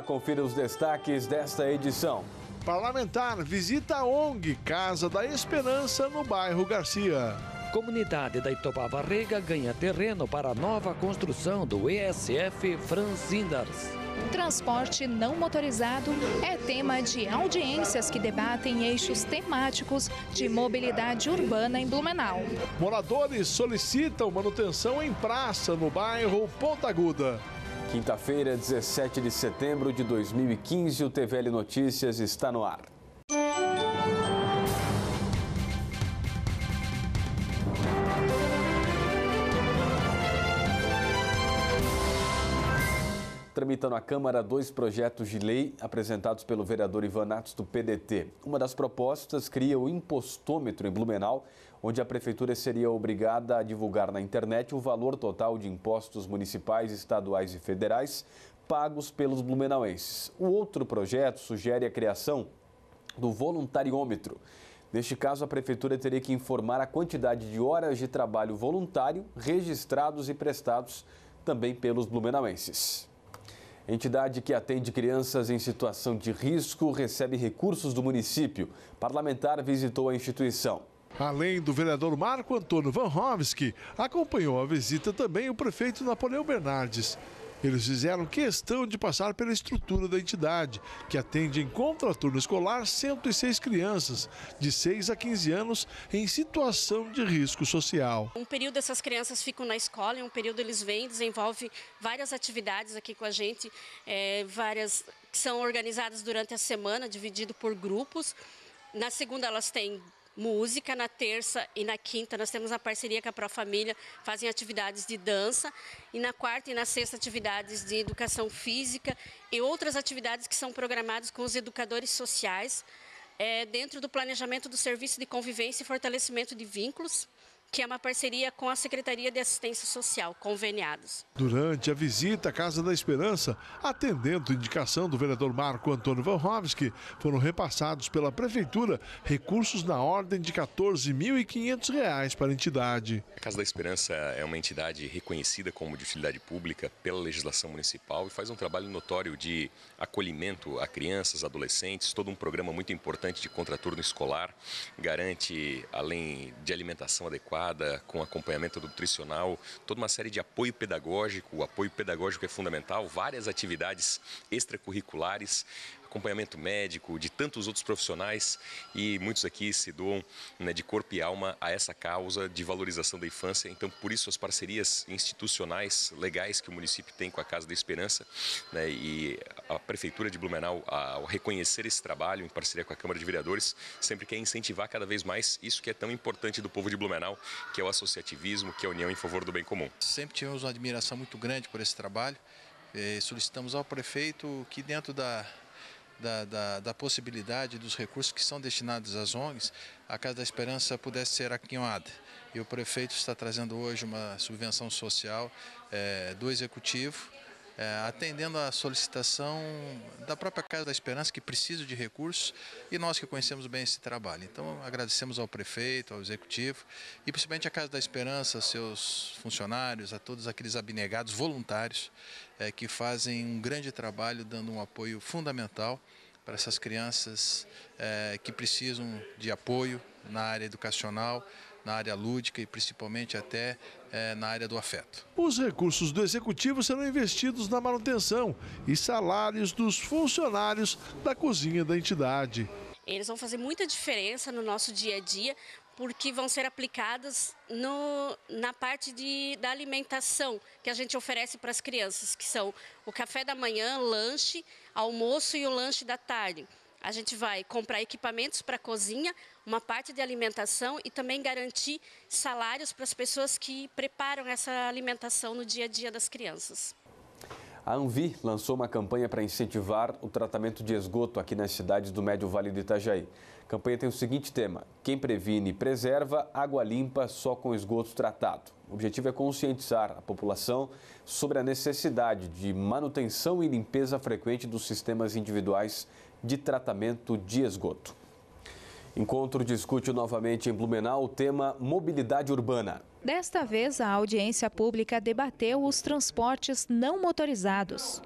lá, confira os destaques desta edição. Parlamentar visita a ONG Casa da Esperança no bairro Garcia. Comunidade da Itopava Rega ganha terreno para a nova construção do ESF Franz Indars. Transporte não motorizado é tema de audiências que debatem eixos temáticos de mobilidade urbana em Blumenau. Moradores solicitam manutenção em praça no bairro Ponta Aguda. Quinta-feira, 17 de setembro de 2015, o TVL Notícias está no ar. Tramitam na Câmara dois projetos de lei apresentados pelo vereador Ivan Atos do PDT. Uma das propostas cria o impostômetro em Blumenau, onde a prefeitura seria obrigada a divulgar na internet o valor total de impostos municipais, estaduais e federais pagos pelos blumenauenses. O outro projeto sugere a criação do voluntariômetro. Neste caso, a prefeitura teria que informar a quantidade de horas de trabalho voluntário registrados e prestados também pelos blumenauenses. Entidade que atende crianças em situação de risco recebe recursos do município. Parlamentar visitou a instituição. Além do vereador Marco Antônio Van Hovski, acompanhou a visita também o prefeito Napoleão Bernardes. Eles fizeram questão de passar pela estrutura da entidade, que atende em contraturno escolar 106 crianças de 6 a 15 anos em situação de risco social. Um período essas crianças ficam na escola e um período eles vêm, desenvolve várias atividades aqui com a gente, é, várias que são organizadas durante a semana, dividido por grupos. Na segunda elas têm música. Na terça e na quinta nós temos a parceria com a Profamília, fazem atividades de dança. E na quarta e na sexta atividades de educação física e outras atividades que são programadas com os educadores sociais é, dentro do planejamento do serviço de convivência e fortalecimento de vínculos que é uma parceria com a Secretaria de Assistência Social, conveniados. Durante a visita à Casa da Esperança, atendendo indicação do vereador Marco Antônio Van Hovski, foram repassados pela Prefeitura recursos na ordem de R$ 14.500 para a entidade. A Casa da Esperança é uma entidade reconhecida como de utilidade pública pela legislação municipal e faz um trabalho notório de acolhimento a crianças, adolescentes, todo um programa muito importante de contraturno escolar, garante, além de alimentação adequada, adequada, com acompanhamento nutricional, toda uma série de apoio pedagógico. O apoio pedagógico é fundamental, várias atividades extracurriculares, acompanhamento médico, de tantos outros profissionais e muitos aqui se doam né, de corpo e alma a essa causa de valorização da infância. Então, por isso, as parcerias institucionais legais que o município tem com a Casa da Esperança né, e a Prefeitura de Blumenau, ao reconhecer esse trabalho em parceria com a Câmara de Vereadores, sempre quer incentivar cada vez mais isso que é tão importante do povo de Blumenau, que é o associativismo, que é a união em favor do bem comum. Sempre tivemos uma admiração muito grande por esse trabalho. E solicitamos ao prefeito que dentro da da, da, da, possibilidade dos recursos que são destinados às ONGs, a Casa da Esperança pudesse ser aquinhoada. E o prefeito está trazendo hoje uma subvenção social é, do Executivo, é, atendendo à solicitação da própria Casa da Esperança, que precisa de recursos, e nós que conhecemos bem esse trabalho. Então, agradecemos ao prefeito, ao executivo, e principalmente à Casa da Esperança, seus funcionários, a todos aqueles abnegados voluntários é, que fazem um grande trabalho, dando um apoio fundamental para essas crianças é, que precisam de apoio na área educacional, na área lúdica e principalmente até é, na área do afeto. Os recursos do executivo serão investidos na manutenção e salários dos funcionários da cozinha da entidade. Eles vão fazer muita diferença no nosso dia a dia, porque vão ser aplicadas no, na parte de, da alimentação que a gente oferece para as crianças, que são o café da manhã, lanche, almoço e o lanche da tarde. A gente vai comprar equipamentos para a cozinha, uma parte de alimentação e também garantir salários para as pessoas que preparam essa alimentação no dia a dia das crianças. A Anvi lançou uma campanha para incentivar o tratamento de esgoto aqui nas cidades do Médio Vale do Itajaí. A campanha tem o seguinte tema: Quem previne e preserva, água limpa só com esgoto tratado. O objetivo é conscientizar a população sobre a necessidade de manutenção e limpeza frequente dos sistemas individuais de tratamento de esgoto. Encontro discute novamente em Blumenau o tema mobilidade urbana. Desta vez, a audiência pública debateu os transportes não motorizados.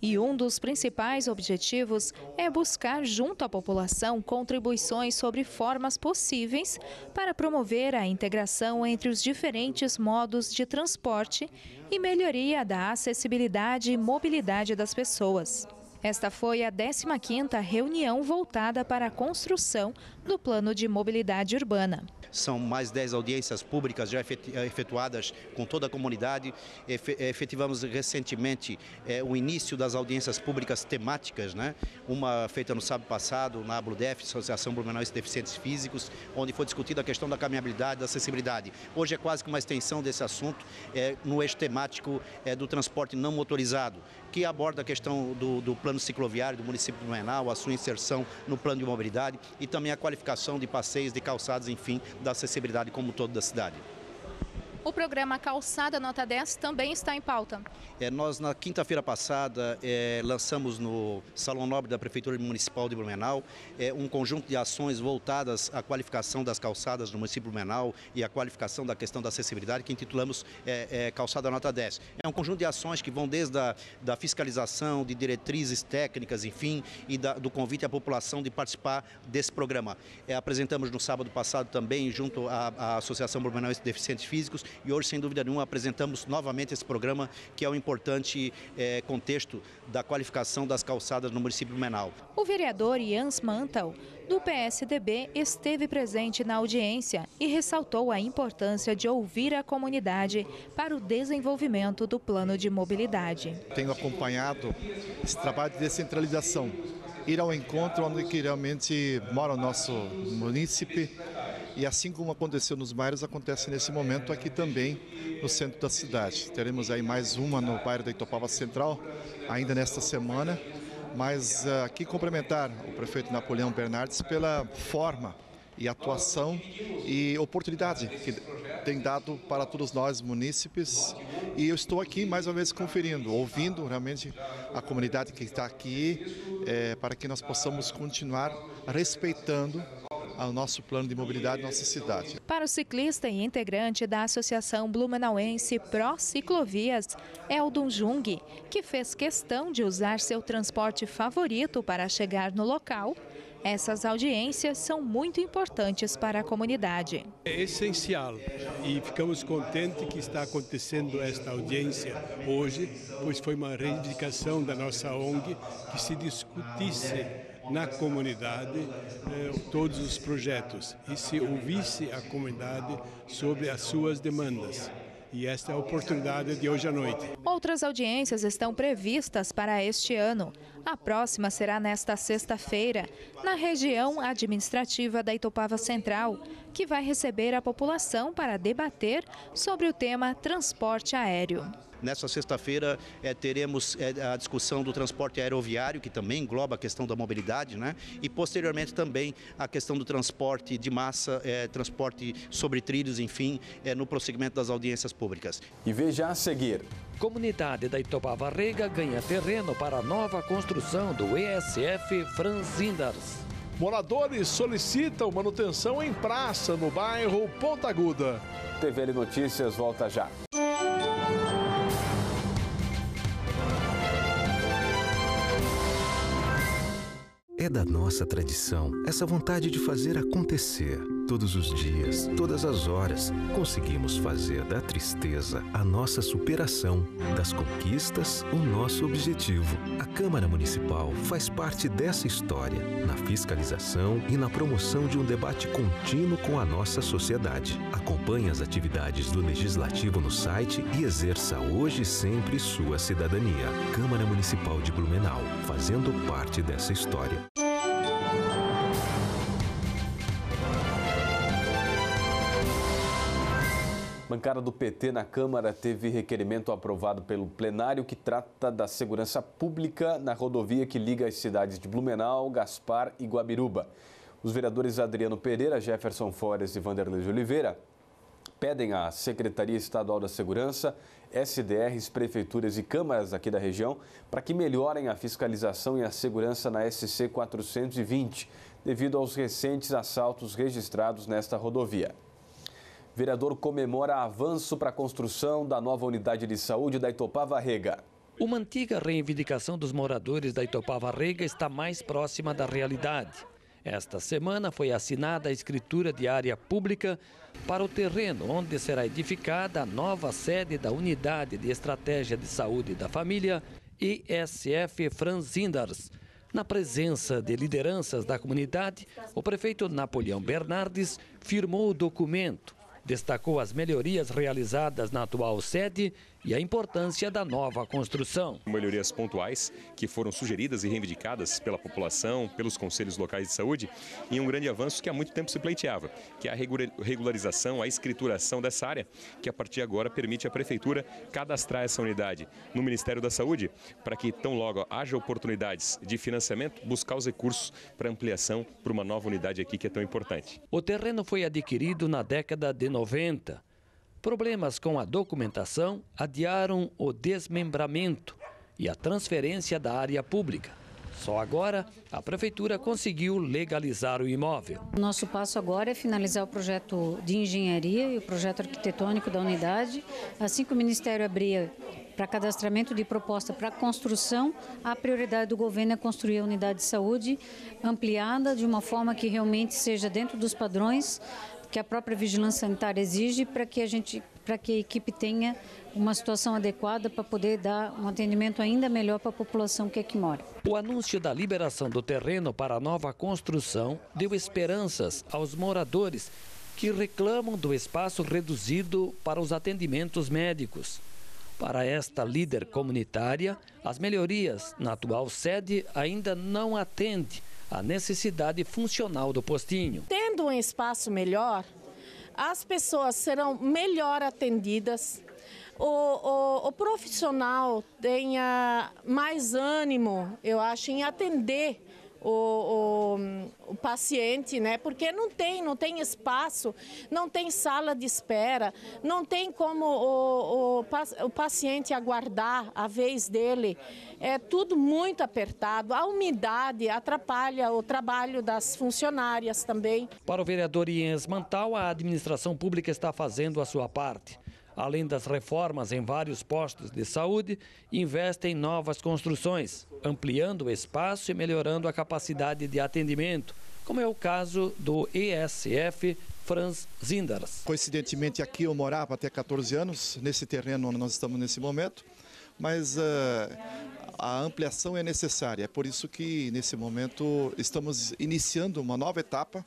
E um dos principais objetivos é buscar junto à população contribuições sobre formas possíveis para promover a integração entre os diferentes modos de transporte e melhoria da acessibilidade e mobilidade das pessoas. Esta foi a 15ª reunião voltada para a construção do Plano de Mobilidade Urbana. São mais 10 audiências públicas já eh, efetuadas com toda a comunidade. Efetivamos recentemente é, o início das audiências públicas temáticas, né? uma feita no sábado passado na ABLUDEF, Associação Blumenauense de Deficientes Físicos, onde foi discutida a questão da caminhabilidade, da acessibilidade. Hoje é quase que uma extensão desse assunto no eixo temático do transporte não motorizado, que aborda a questão do, do plano cicloviário do município de Blumenau, a sua inserção no plano de mobilidade e também a qualificação de passeios, de calçados, enfim, da acessibilidade como todo da cidade. O programa Calçada Nota 10 também está em pauta. É, nós, na quinta-feira passada, é, lançamos no Salão Nobre da Prefeitura Municipal de Blumenau é, um conjunto de ações voltadas à qualificação das calçadas no município de Blumenau e à qualificação da questão da acessibilidade, que intitulamos é, é, Calçada Nota 10. É um conjunto de ações que vão desde a da fiscalização, de diretrizes técnicas, enfim, e da, do convite à população de participar desse programa. É, apresentamos no sábado passado também, junto à, à Associação Blumenau de Deficientes Físicos, e hoje, sem dúvida nenhuma, apresentamos novamente esse programa, que é um importante é, contexto da qualificação das calçadas no município de Menal. O vereador Jans Mantel, do PSDB, esteve presente na audiência e ressaltou a importância de ouvir a comunidade para o desenvolvimento do plano de mobilidade. Tenho acompanhado esse trabalho de descentralização, ir ao encontro onde que realmente mora o nosso município e assim como aconteceu nos bairros, acontece nesse momento aqui também no centro da cidade. Teremos aí mais uma no bairro da Itopava Central, ainda nesta semana. Mas uh, aqui complementar o prefeito Napoleão Bernardes pela forma e atuação e oportunidade que tem dado para todos nós munícipes. E eu estou aqui mais uma vez conferindo, ouvindo realmente a comunidade que está aqui, é, para que nós possamos continuar respeitando ao nosso plano de mobilidade nossa cidade. Para o ciclista e integrante da Associação Blumenauense Pro Ciclovias, Eldon Jung, que fez questão de usar seu transporte favorito para chegar no local, essas audiências são muito importantes para a comunidade. É essencial e ficamos contentes que está acontecendo esta audiência hoje, pois foi uma reivindicação da nossa ONG que se discutisse na comunidade eh, todos os projetos e se ouvisse a comunidade sobre as suas demandas. E esta é a oportunidade de hoje à noite. Outras audiências estão previstas para este ano. A próxima será nesta sexta-feira, na região administrativa da Itopava Central, que vai receber a população para debater sobre o tema transporte aéreo. Nessa sexta-feira é, teremos é, a discussão do transporte aeroviário, que também engloba a questão da mobilidade, né? e posteriormente também a questão do transporte de massa, é, transporte sobre trilhos, enfim, no prosseguimento das audiências públicas. E veja a seguir. Comunidade da Itopava Rega ganha terreno para a nova construção do ESF Franzindars. Moradores solicitam manutenção em praça no bairro Ponta Aguda. TVL Notícias volta já. É da nossa tradição essa vontade de fazer acontecer. Todos os dias, todas as horas, conseguimos fazer da tristeza a nossa superação, das conquistas o nosso objetivo. A Câmara Municipal faz parte dessa história, na fiscalização e na promoção de um debate contínuo com a nossa sociedade. Acompanhe as atividades do Legislativo no site e exerça hoje e sempre sua cidadania. Câmara Municipal de Blumenau, fazendo parte dessa história. Bancada do PT na Câmara teve requerimento aprovado pelo plenário que trata da segurança pública na rodovia que liga as cidades de Blumenau, Gaspar e Guabiruba. Os vereadores Adriano Pereira, Jefferson Forres e Vanderlei de Oliveira pedem à Secretaria Estadual da Segurança, SDRs, prefeituras e câmaras aqui da região para que melhorem a fiscalização e a segurança na SC 420, devido aos recentes assaltos registrados nesta rodovia. Vereador comemora avanço para a construção da nova unidade de saúde da Itopava Rega. Uma antiga reivindicação dos moradores da Itopava Rega está mais próxima da realidade. Esta semana foi assinada a escritura de área pública para o terreno onde será edificada a nova sede da Unidade de Estratégia de Saúde da Família, ISF Franzinders. Na presença de lideranças da comunidade, o prefeito Napoleão Bernardes firmou o documento destacou as melhorias realizadas na atual sede e a importância da nova construção. Melhorias pontuais que foram sugeridas e reivindicadas pela população, pelos conselhos locais de saúde, e um grande avanço que há muito tempo se pleiteava, que é a regularização, a escrituração dessa área, que a partir de agora permite à prefeitura cadastrar essa unidade no Ministério da Saúde, para que tão logo haja oportunidades de financiamento, buscar os recursos para ampliação para uma nova unidade aqui que é tão importante. O terreno foi adquirido na década de 90 Problemas com a documentação adiaram o desmembramento e a transferência da área pública. Só agora a prefeitura conseguiu legalizar o imóvel. Nosso passo agora é finalizar o projeto de engenharia e o projeto arquitetônico da unidade. Assim que o Ministério abrir para cadastramento de proposta para construção, a prioridade do governo é construir a unidade de saúde ampliada de uma forma que realmente seja dentro dos padrões que a própria vigilância sanitária exige para que a gente, para que a equipe tenha uma situação adequada para poder dar um atendimento ainda melhor para a população que aqui mora. O anúncio da liberação do terreno para a nova construção deu esperanças aos moradores que reclamam do espaço reduzido para os atendimentos médicos. Para esta líder comunitária, as melhorias na atual sede ainda não atendem à necessidade funcional do postinho. Tendo um espaço melhor, as pessoas serão melhor atendidas, o, o, o, profissional tenha mais ânimo, eu acho, em atender o, o, o, paciente, né? Porque não tem, não tem espaço, não tem sala de espera, não tem como o, o, o paciente aguardar a vez dele. É tudo muito apertado. A umidade atrapalha o trabalho das funcionárias também. Para o vereador Iens Mantal, a administração pública está fazendo a sua parte além das reformas em vários postos de saúde, investe em novas construções, ampliando o espaço e melhorando a capacidade de atendimento, como é o caso do ESF Franz Zinders. Coincidentemente, aqui eu morava até 14 anos, nesse terreno onde nós estamos nesse momento, mas uh, a ampliação é necessária. É por isso que, nesse momento, estamos iniciando uma nova etapa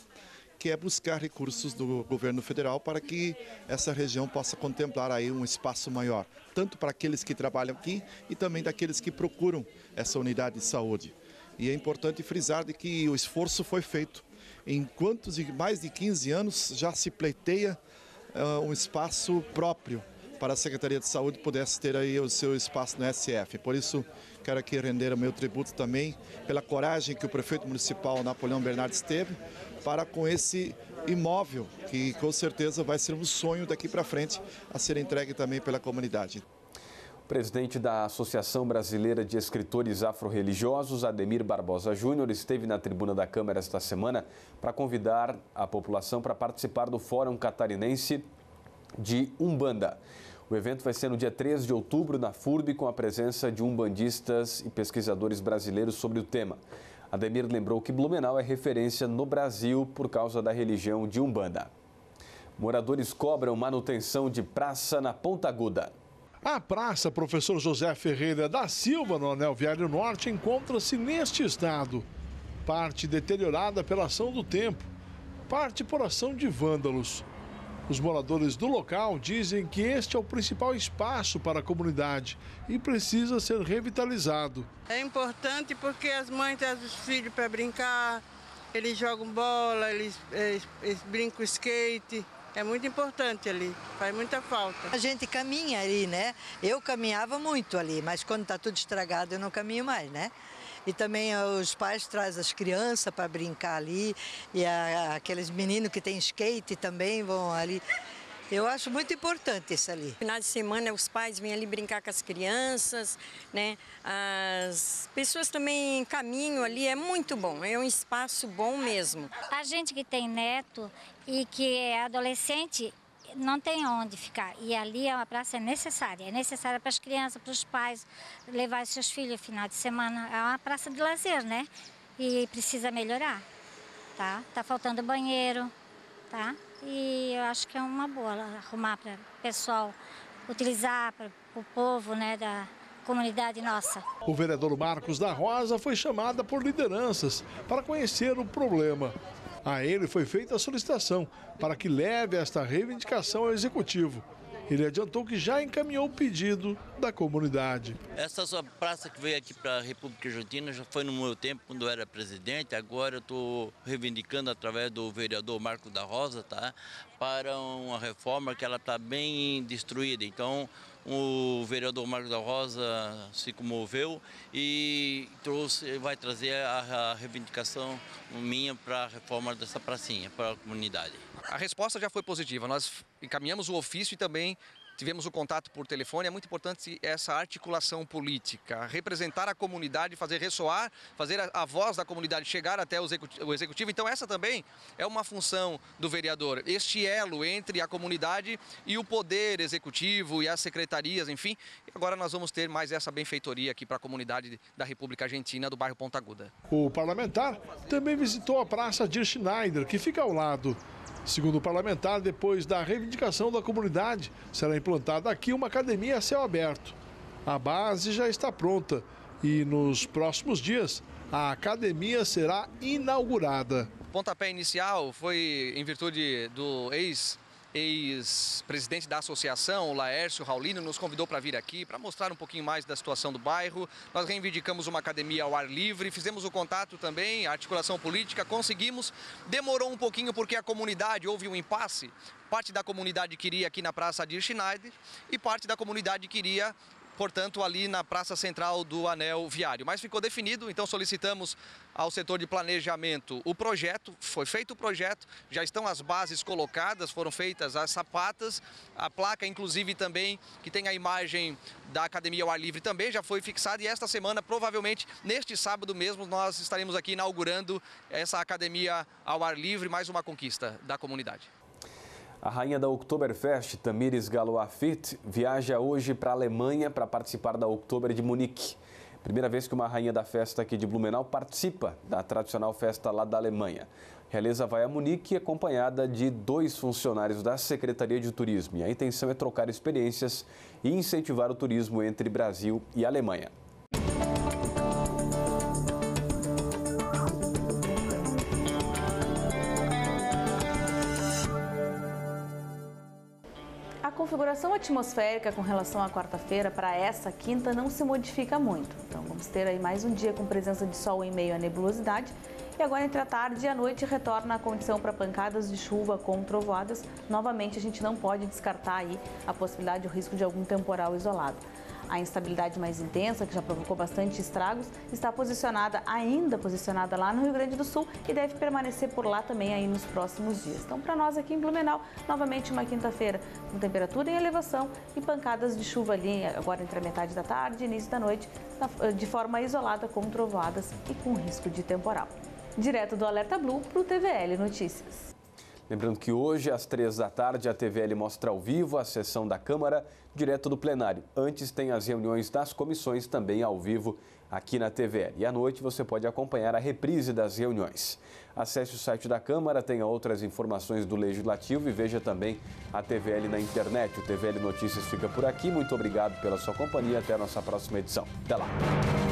que é buscar recursos do governo federal para que essa região possa contemplar aí um espaço maior, tanto para aqueles que trabalham aqui e também daqueles que procuram essa unidade de saúde. E é importante frisar de que o esforço foi feito. Em quantos mais de 15 anos já se pleiteia uh, um espaço próprio para a Secretaria de Saúde pudesse ter aí o seu espaço no SF. Por isso, quero aqui render o meu tributo também pela coragem que o prefeito municipal Napoleão Bernardes teve para com esse imóvel, que com certeza vai ser um sonho daqui para frente a ser entregue também pela comunidade. O presidente da Associação Brasileira de Escritores Afro-Religiosos, Ademir Barbosa Júnior, esteve na tribuna da Câmara esta semana para convidar a população para participar do Fórum Catarinense de Umbanda. O evento vai ser no dia 13 de outubro na FURB, com a presença de umbandistas e pesquisadores brasileiros sobre o tema. Ademir lembrou que Blumenau é referência no Brasil por causa da religião de Umbanda. Moradores cobram manutenção de praça na Ponta Aguda. A praça Professor José Ferreira da Silva, no Anel Viário Norte, encontra-se neste estado. Parte deteriorada pela ação do tempo, parte por ação de vândalos. Os moradores do local dizem que este é o principal espaço para a comunidade e precisa ser revitalizado. É importante porque as mães trazem os filhos para brincar, eles jogam bola, eles, eles, eles brincam skate. É muito importante ali, faz muita falta. A gente caminha ali, né? Eu caminhava muito ali, mas quando está tudo estragado eu não caminho mais, né? E também eh, os pais trazem as crianças para brincar ali. E a, aqueles meninos que têm skate também vão ali. Eu acho muito importante isso ali. Final de semana os pais vêm ali brincar com as crianças, né? As pessoas também caminham ali, é muito bom, é um espaço bom mesmo. A gente que tem neto e que é adolescente, não tem onde ficar. E ali é uma praça necessária. É necessária para as crianças, para os pais, levar seus filhos final de semana. É uma praça de lazer, né? E precisa melhorar, tá? Tá faltando banheiro, tá? E eu acho que é uma boa arrumar para o pessoal utilizar, para o povo, né, da comunidade nossa. O vereador Marcos da Rosa foi chamada por lideranças para conhecer o problema. A ele foi feita a solicitação para que leve esta reivindicação ao executivo. Ele adiantou que já encaminhou o pedido da comunidade. Essa sua praça que veio aqui para a República Argentina já foi no meu tempo, quando eu era presidente. Agora eu estou reivindicando através do vereador Marco da Rosa, tá? Para uma reforma que ela está bem destruída. Então, o vereador Marco da Rosa se comoveu e trouxe, vai trazer a, a reivindicação minha para a reforma dessa pracinha, para a comunidade. A resposta já foi positiva. Nós encaminhamos o ofício e também tivemos o contato por telefone. É muito importante essa articulação política, representar a comunidade, fazer ressoar, fazer a, a voz da comunidade chegar até o executivo, o executivo. Então, essa também é uma função do vereador, este elo entre a comunidade e o poder executivo e as secretarias, enfim. Agora nós vamos ter mais essa benfeitoria aqui para a comunidade da República Argentina, do bairro Ponta Aguda. O parlamentar também visitou a Praça Dir Schneider, que fica ao lado. Segundo o parlamentar, depois da reivindicação da comunidade, será implantada aqui uma academia a céu aberto. A base já está pronta e nos próximos dias a academia será inaugurada. O pontapé inicial foi em virtude do ex ex-presidente da associação, o Laércio Raulino, nos convidou para vir aqui para mostrar um pouquinho mais da situação do bairro. Nós reivindicamos uma academia ao ar livre, fizemos o contato também, a articulação política, conseguimos. Demorou um pouquinho porque a comunidade, houve um impasse. Parte da comunidade queria aqui na Praça Dir Schneider e parte da comunidade queria portanto, ali na praça central do anel viário. Mas ficou definido, então solicitamos ao setor de planejamento o projeto, foi feito o projeto, já estão as bases colocadas, foram feitas as sapatas, a placa, inclusive, também, que tem a imagem da Academia ao Ar Livre também já foi fixada e esta semana, provavelmente, neste sábado mesmo, nós estaremos aqui inaugurando essa Academia ao Ar Livre, mais uma conquista da comunidade. A rainha da Oktoberfest, Tamires Galoafit, viaja hoje para a Alemanha para participar da Oktober de Munique. Primeira vez que uma rainha da festa aqui de Blumenau participa da tradicional festa lá da Alemanha. Realeza vai a Munique acompanhada de dois funcionários da Secretaria de Turismo. E a intenção é trocar experiências e incentivar o turismo entre Brasil e Alemanha. Configuração atmosférica com relação à quarta-feira para essa quinta não se modifica muito. Então vamos ter aí mais um dia com presença de sol em meio à nebulosidade. E agora entre a tarde e a noite retorna a condição para pancadas de chuva com trovoadas. Novamente a gente não pode descartar aí a possibilidade, o risco de algum temporal isolado. A instabilidade mais intensa, que já provocou bastante estragos, está posicionada, ainda posicionada lá no Rio Grande do Sul e deve permanecer por lá também aí nos próximos dias. Então, para nós aqui em Blumenau, novamente uma quinta-feira com temperatura em elevação e pancadas de chuva ali agora entre a metade da tarde e início da noite, de forma isolada com trovoadas e com risco de temporal. Direto do Alerta Blue para o TVL Notícias. Lembrando que hoje, às três da tarde, a TVL mostra ao vivo a sessão da Câmara, direto do plenário. Antes tem as reuniões das comissões também ao vivo aqui na TVL. E à noite você pode acompanhar a reprise das reuniões. Acesse o site da Câmara, tenha outras informações do Legislativo e veja também a TVL na internet. O TVL Notícias fica por aqui. Muito obrigado pela sua companhia. Até a nossa próxima edição. Até lá.